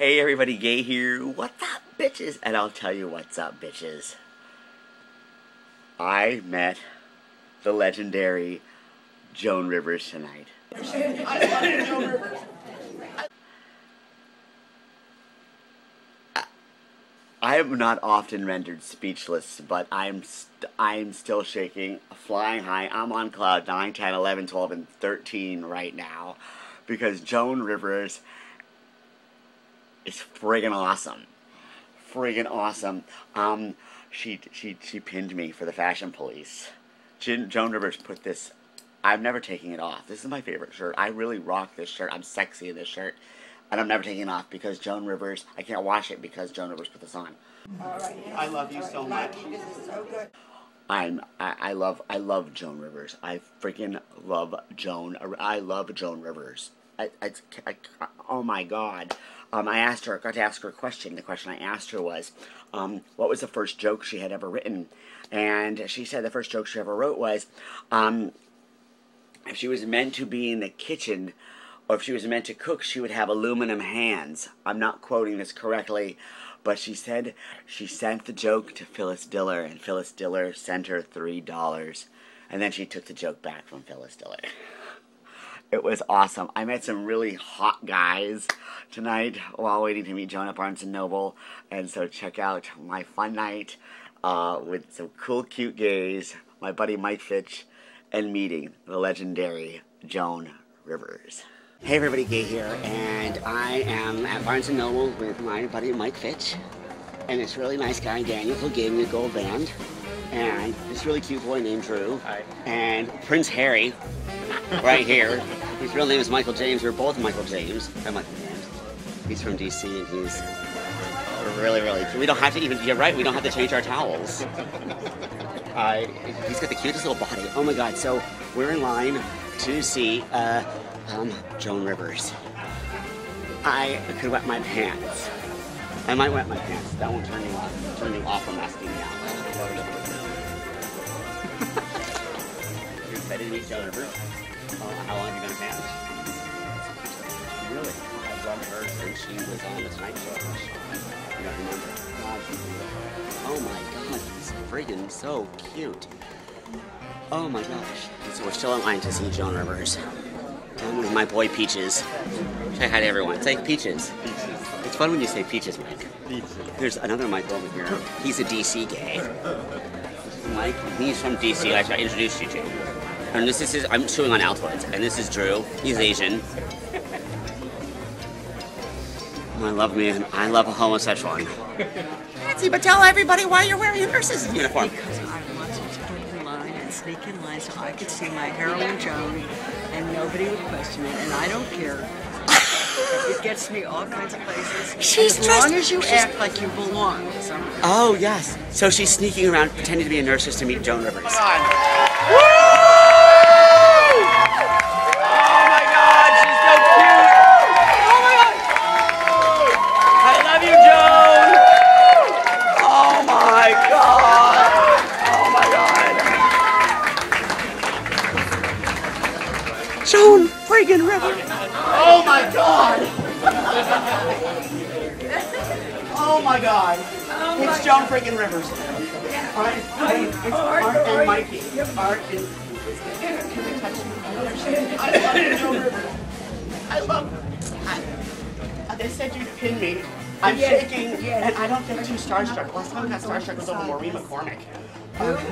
Hey everybody, Gay here. What's up, bitches? And I'll tell you what's up, bitches. I met the legendary Joan Rivers tonight. I am not often rendered speechless, but I'm st- I'm still shaking, flying high. I'm on cloud 9, 10, 11, 12, and 13 right now because Joan Rivers is friggin' awesome. Friggin' awesome. Um, she she she pinned me for the fashion police. Joan, Joan Rivers put this. I'm never taking it off. This is my favorite shirt. I really rock this shirt. I'm sexy in this shirt. And I'm never taking it off because Joan Rivers, I can't wash it because Joan Rivers put this on. I love you so much. I'm I, I love I love Joan Rivers. I freaking love Joan. I love Joan Rivers. I, I, I oh my god. Um, I asked her. I got to ask her a question. The question I asked her was, um, what was the first joke she had ever written? And she said the first joke she ever wrote was, um, if she was meant to be in the kitchen, or if she was meant to cook, she would have aluminum hands. I'm not quoting this correctly, but she said she sent the joke to Phyllis Diller, and Phyllis Diller sent her three dollars, and then she took the joke back from Phyllis Diller. It was awesome. I met some really hot guys tonight while waiting to meet Joan at Barnes & Noble. And so check out my fun night uh, with some cool, cute gays, my buddy Mike Fitch, and meeting the legendary Joan Rivers. Hey everybody, Gay here, and I am at Barnes & Noble with my buddy Mike Fitch, and this really nice guy, Daniel, who gave me a gold band, and this really cute boy named Drew, Hi. and Prince Harry, right here. His real name is Michael James. We're both Michael James. I'm Michael James. He's from DC, and he's really, really. We don't have to even. You're right. We don't have to change our towels. Uh, he's got the cutest little body. Oh my God! So we're in line to see uh, um, Joan Rivers. I could wet my pants. I might wet my pants. That won't turn you off. Turn you off from asking me out. You're excited to meet Joan Rivers? How long have you been a fan? Really? I've loved her since she was on the Tonight Show. You don't remember? God. Oh my god, he's friggin' so cute. Oh my gosh. So we're still in line to see Joan Rivers. I'm with my boy Peaches. Say hi to everyone. Say Peaches. It's fun when you say Peaches, Mike. There's another Mike over here. He's a DC gay. Mike, he's from DC, like I introduced you to. And this is his, I'm chewing on Altoids, and this is Drew. He's Asian. I love me, and I love a homosexual. Nancy, but tell everybody why you're wearing a nurse's uniform. Because I wanted to get in line and sneak in line so I could see my heroine Joan and nobody would question it, and I don't care. It gets me all kinds of places. She's as long dressed- as you she's- act like you belong somewhere. Oh, yes. So she's sneaking around pretending to be a nurse just to meet Joan Rivers. God! Joan friggin' Rivers! Oh my god! Oh my god! Oh it's Joan friggin' Rivers. Art, oh, hey, it's Art and Mikey. Art and. I love Joan Rivers. I love. I, they said you'd pin me. I'm shaking, and I don't get too starstruck. Last time I got starstruck was over Maureen McCormick. Um,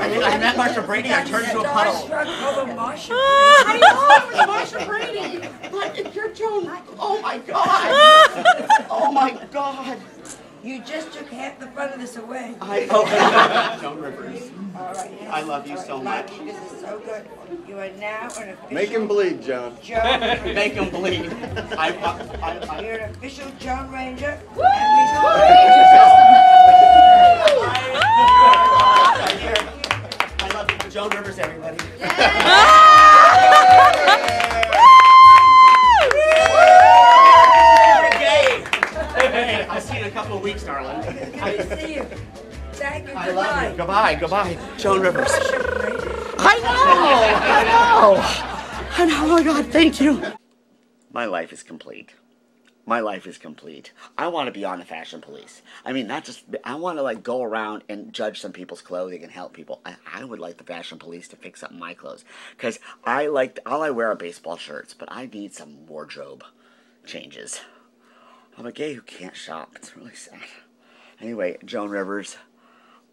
I mean, I met Marcia Brady. I turned into a puddle. I know it was Marcia Brady, but if you're Joan, oh my god, oh my god. You just took half the fun of this away. I oh, Joan Rivers. All right. I love you so much. This is so good. You are now an official. Make him bleed, John. Joan Make him bleed. I, I, I, You're an official Joan Ranger. I love you, Joan Rivers, everybody. Gay. See you in a couple of weeks, darling. I see you. Thank you. I love you. Goodbye. Goodbye, goodbye. Joan Rivers. I know, I know. I know, oh my God, thank you. my life is complete. My life is complete. I want to be on the fashion police. I mean, not just, I want to like go around and judge some people's clothing and help people. I, I would like the fashion police to fix up my clothes. Because I like, all I wear are baseball shirts, but I need some wardrobe changes. I'm a gay who can't shop. It's really sad. Anyway, Joan Rivers,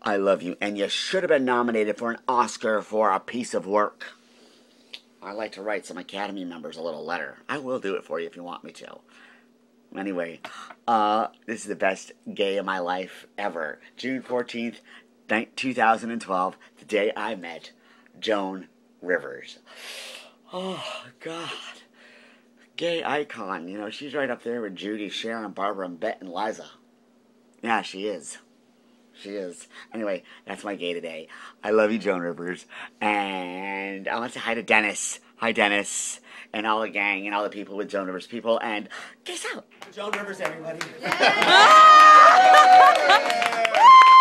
I love you. And you should have been nominated for an Oscar for a piece of work. I like to write some Academy members a little letter. I will do it for you if you want me to. Anyway, uh, this is the best gay of my life ever. June 14th, 2012, the day I met Joan Rivers. Oh, God. Gay icon. You know, she's right up there with Judy, Sharon, Barbara, and Bette and Liza. Yeah, she is. She is. Anyway, that's my gay today. I love you, Joan Rivers. And I want to say hi to Dennis. Hi, Dennis. And all the gang and all the people with Joan Rivers people. And peace out. Joan Rivers, everybody.